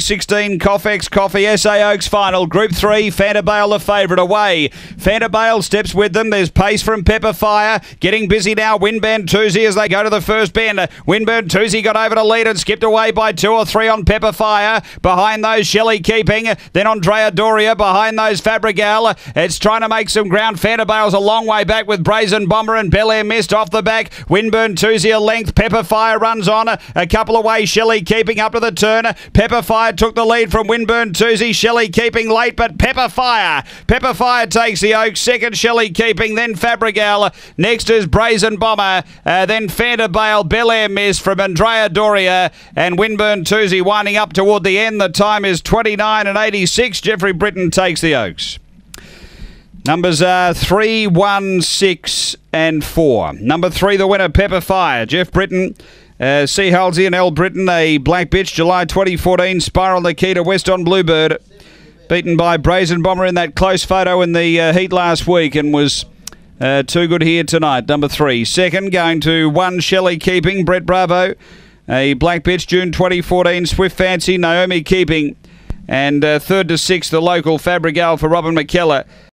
16 Coffex Coffee SA Oaks final. Group 3, Fanta Bale the favourite away. Fanta Bale steps with them. There's pace from Pepper Fire. Getting busy now. Winburn Toozy as they go to the first bend. Winburn Toozy got over to lead and skipped away by two or three on Pepper Fire. Behind those, Shelley Keeping. Then Andrea Doria. Behind those, Fabregal. It's trying to make some ground. Fanta Bale's a long way back with Brazen Bomber and Bel Air Mist off the back. Winburn Toozy a length. Pepper Fire runs on. A couple away. Shelley Keeping up to the turn. Pepper Fire took the lead from Winburn Toozy. Shelley keeping late, but Pepper Fire. Pepper Fire takes the Oaks. Second, Shelley keeping. Then Fabrigal. Next is Brazen Bomber. Uh, then Fanta Bale. Bel Air Miss from Andrea Doria. And Winburn Toozy winding up toward the end. The time is 29 and 86. Jeffrey Britton takes the Oaks. Numbers are 3, 1, 6, and 4. Number 3, the winner, Pepper Fire. Jeff Britton. Uh, C. Halsey and L. Britton, a black bitch, July 2014, Spiral Nikita West on Bluebird. Beaten by Brazen Bomber in that close photo in the uh, heat last week and was uh, too good here tonight. Number three. Second, going to one Shelley Keeping, Brett Bravo. A black bitch, June 2014, Swift Fancy, Naomi Keeping. And uh, third to sixth, the local Fabrigal for Robin McKellar.